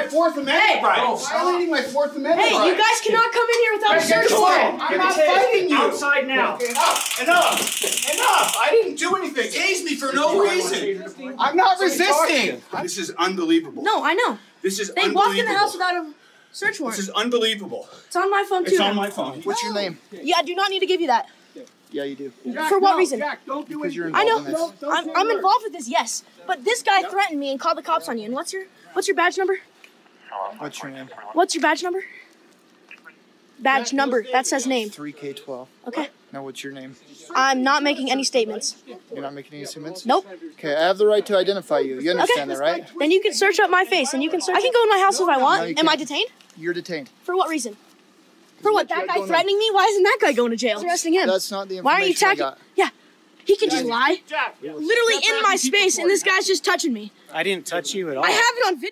my Fourth Amendment rights. Violating my Fourth Amendment Hey, rights. Oh, you guys cannot come in here without a search warrant. I'm not fighting you. Outside now. Enough! Enough! Enough! I didn't do anything. Tase me for no reason. I'm not resisting. This is unbelievable. No, I know. This is They unbelievable. walked in the house without a search warrant. This is unbelievable. It's on my phone too. It's on my phone. What's your name? Yeah, I do not need to give you that. Yeah, you do. For what reason? Because you're I involved know. in this. I'm, I'm involved with this, yes. But this guy threatened me and called the cops on you. And what's your what's your badge number? What's your name? What's your badge number? Badge number. That says name. 3K12. Okay. Now, what's your name? I'm not making any statements. You're not making any statements? Nope. Okay, I have the right to identify you. You Okay. understand that, right? Then you can search up my face and you can search. I can go in my house if I want. you Am I detained? You're detained. For what reason? For what? That guy going on? threatening me? Why isn't that guy going to jail? Arresting him. That's not the Why aren't you information attacking? Yeah. He can just lie. Literally in my space, and this guy's just touching me. I didn't touch you at all. I have it on video.